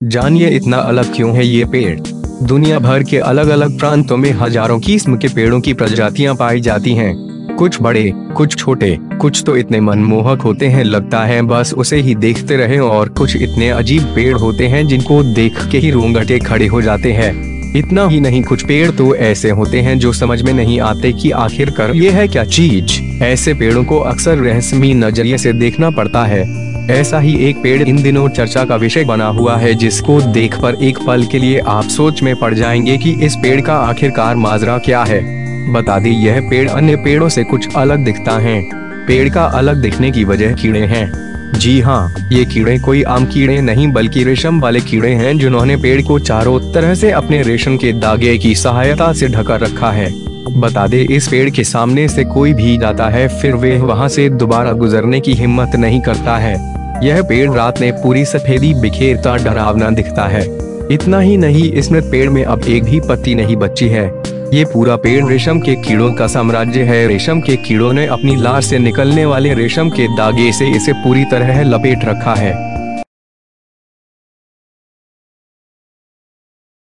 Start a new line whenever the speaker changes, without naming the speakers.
जानिए इतना अलग क्यों है ये पेड़। दुनिया भर के अलग अलग प्रांतों में हज़ारों किस्म के पेड़ों की प्रजातियाँ पाई जाती हैं। कुछ बड़े, कुछ छोटे, कुछ तो इतने मनमोहक होते हैं, लगता है बस उसे ही देखते रहे और कुछ इतने अजीब पेड़ होते हैं जिनको देख के ही रोंगटे खड़े हो जाते हैं। इतना ही नहीं, कुछ पेड़ तो ऐसे होते हैं जो समझ में नहीं आते कि आखिर कर ये है क्या चीज़। ऐसे पेड़ों को अक्सर रहस्यमय नज़रिए से देखना पड़ता है। ऐसा ही एक पेड़ इन दिनों चर्चा का विषय बना हुआ है जिसको देख पर एक पल के लिए आप सोच में पड़ जाएँगे कि इस पेड़ का आखिरकार माजरा क्या है। बता दी, यह पेड़ अन्य पेड़ों से कुछ अलग दिखता है। पेड़ का अलग दिखने की वजह कीड़े हैं। जी हाँ ये कीड़े कोई आम कीड़े नहीं, बल्कि रेशम वाले कीड़े हैं जिन्होंने पेड़ को चारों तरह से अपने रेशम के दागे की सहायता से ढका रखा है। बता दे, इस पेड़ के सामने से कोई भी जाता है, फिर वे वहाँ से दोबारा गुजरने की हिम्मत नहीं करता है। यह पेड़ रात में पूरी सफेदी बिखेरता डरावना दिखता है। इतना ही नहीं इसमें पेड़ में अब एक भी पत्ती नहीं बची है। ये पूरा पेड़ रेशम के कीड़ों का साम्राज्य है। रेशम के कीड़ों ने अपनी लार से निकलने वाले रेशम के दागे से इसे पूरी तरह लपेट रखा है।